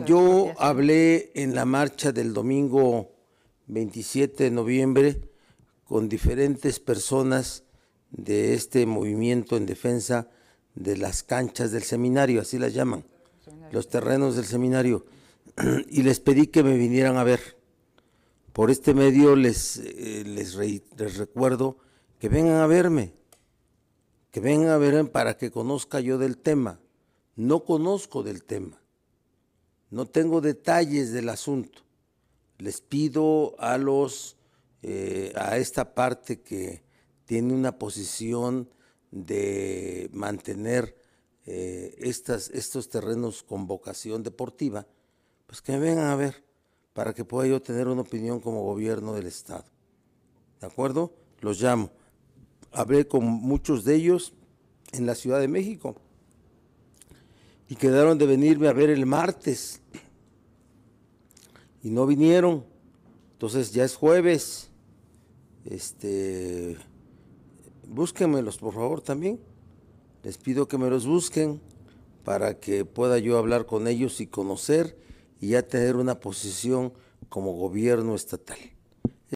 Yo hablé en la marcha del domingo 27 de noviembre con diferentes personas de este movimiento en defensa de las canchas del seminario, así las llaman, los terrenos del seminario, y les pedí que me vinieran a ver. Por este medio les, eh, les, les recuerdo que vengan a verme, que vengan a verme para que conozca yo del tema. No conozco del tema, no tengo detalles del asunto. Les pido a los eh, a esta parte que tiene una posición de mantener eh, estas, estos terrenos con vocación deportiva, pues que me vengan a ver para que pueda yo tener una opinión como gobierno del Estado. ¿De acuerdo? Los llamo. Hablé con muchos de ellos en la Ciudad de México y quedaron de venirme a ver el martes y no vinieron. Entonces ya es jueves. Este, búsquenmelos por favor también. Les pido que me los busquen para que pueda yo hablar con ellos y conocer y ya tener una posición como gobierno estatal.